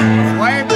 Why?